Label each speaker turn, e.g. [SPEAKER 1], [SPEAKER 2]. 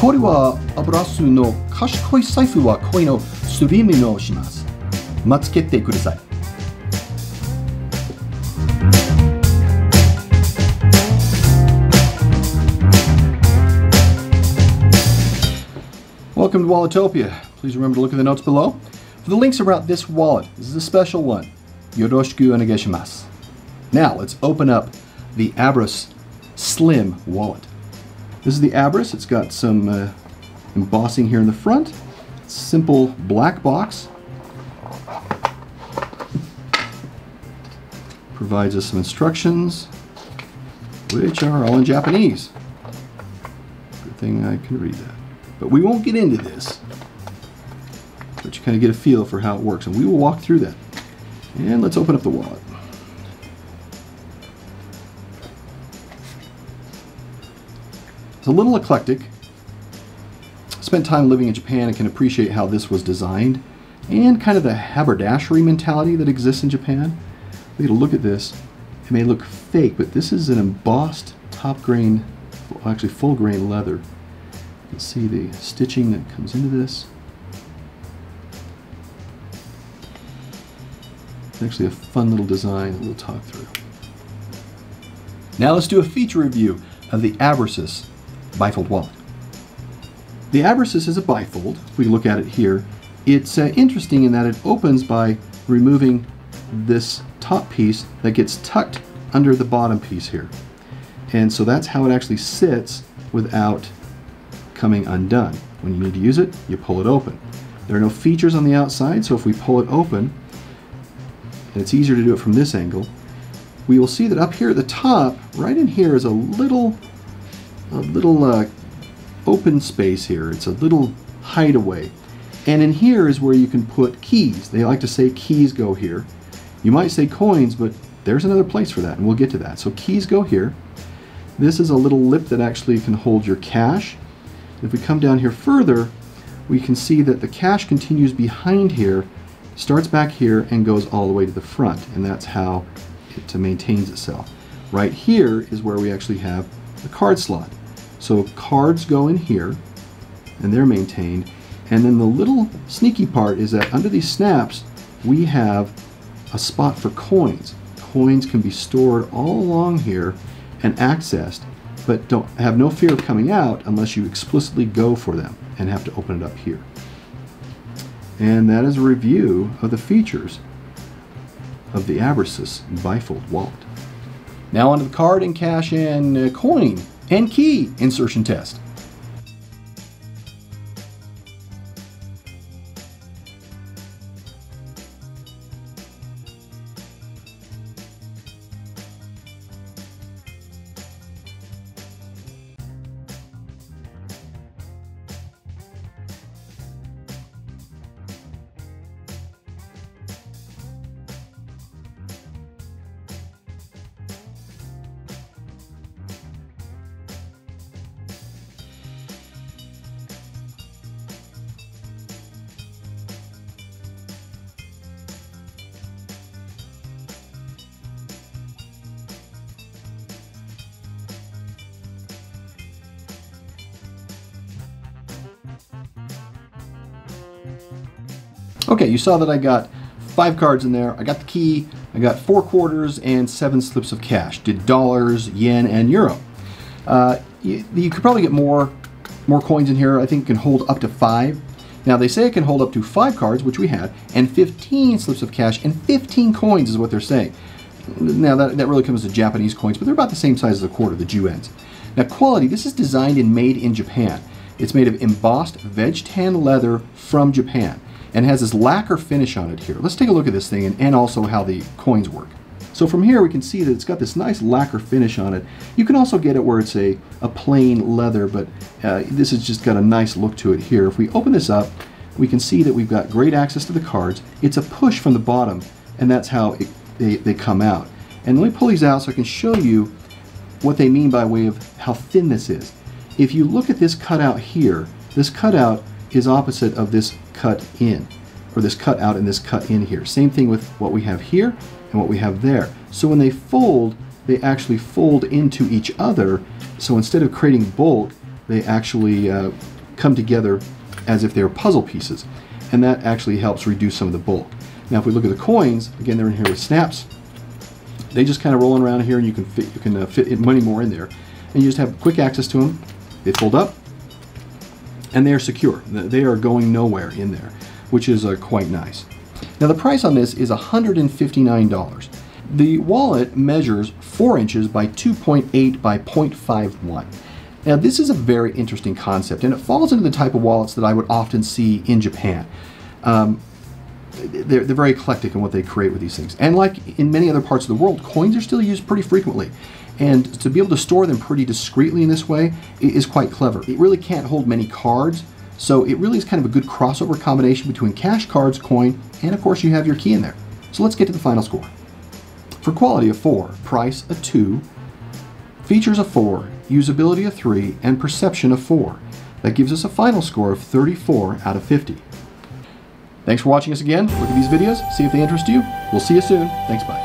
[SPEAKER 1] これは油数の賢い財布はコインをスリムのします。まつけてください。Welcome to Walletopia. Please remember to look at the notes below for the links around this wallet. This is a special one. Yoroshiku onegaishimasu. Now let's open up the Abrasus Slim wallet. This is the Abrasus. It's got some uh, embossing here in the front. Simple black box. Provides us some instructions, which are all in Japanese. Good thing I can read that. But we won't get into this. But you kind of get a feel for how it works, and we will walk through that. And let's open up the wallet. It's a little eclectic. Spent time living in Japan and can appreciate how this was designed and kind of the haberdashery mentality that exists in Japan. We get a look at this. It may look fake, but this is an embossed top grain, actually full grain leather. You can see the stitching that comes into this. It's actually a fun little design that we'll talk through. Now let's do a feature review of the Abrasus bifold wallet. The Abrasus is a bifold. If we look at it here, it's uh, interesting in that it opens by removing this top piece that gets tucked under the bottom piece here. And so that's how it actually sits without coming undone. When you need to use it, you pull it open. There are no features on the outside, so if we pull it open, and it's easier to do it from this angle, we will see that up here at the top, right in here is a little, a little uh, open space here. It's a little hideaway. And in here is where you can put keys. They like to say keys go here. You might say coins, but there's another place for that, and we'll get to that. So keys go here. This is a little lip that actually can hold your cash. If we come down here further, we can see that the cash continues behind here, starts back here, and goes all the way to the front, and that's how it maintains itself. Right here is where we actually have the card slot. So cards go in here, and they're maintained, and then the little sneaky part is that under these snaps, we have a spot for coins. Coins can be stored all along here and accessed, but don't have no fear of coming out unless you explicitly go for them and have to open it up here. And that is a review of the features of the Abrasus bifold wallet. Now onto the card and cash and uh, coin and key insertion test. Okay, you saw that I got five cards in there. I got the key, I got four quarters and seven slips of cash. Did dollars, yen, and euro. Uh, you, you, could probably get more, more coins in here. I think it can hold up to five. Now they say it can hold up to five cards, which we had, and 15 slips of cash, and 15 coins is what they're saying. Now that, that really comes to Japanese coins, but they're about the same size as a quarter, the Juens. Now quality, this is designed and made in Japan. It's made of embossed veg tan leather from Japan and has this lacquer finish on it here. Let's take a look at this thing and, and also how the coins work. So from here we can see that it's got this nice lacquer finish on it. You can also get it where it's a, a plain leather, but uh, this has just got a nice look to it here. If we open this up, we can see that we've got great access to the cards. It's a push from the bottom, and that's how it, they, they come out. And let me pull these out so I can show you what they mean by way of how thin this is. If you look at this cutout here, this cutout is opposite of this cut in, or this cut out and this cut in here. Same thing with what we have here and what we have there. So when they fold, they actually fold into each other. So instead of creating bulk, They actually uh, come together as if they're puzzle pieces, and that actually helps reduce some of the bulk. Now, if we look at the coins, again, they're in here with snaps. They just kind of roll around here, and you can fit you can uh, fit money more in there, and you just have quick access to them. They fold up, and they are secure. They are going nowhere in there, which is uh, quite nice. Now, the price on this is $159. The wallet measures 4 inches by 2.8 by 0.51. Now, this is a very interesting concept, and it falls into the type of wallets that I would often see in Japan. Um, they're, they're very eclectic in what they create with these things. And like in many other parts of the world, coins are still used pretty frequently. And to be able to store them pretty discreetly in this way is quite clever. It really can't hold many cards, so it really is kind of a good crossover combination between cash, cards, coin, and of course you have your key in there. So let's get to the final score. For quality of 4, price a 2, features a 4, usability a 3, and perception a 4. That gives us a final score of 34 out of 50. Thanks for watching us again. Look at these videos, see if they interest you. We'll see you soon. Thanks, bye.